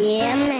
Yeah, man.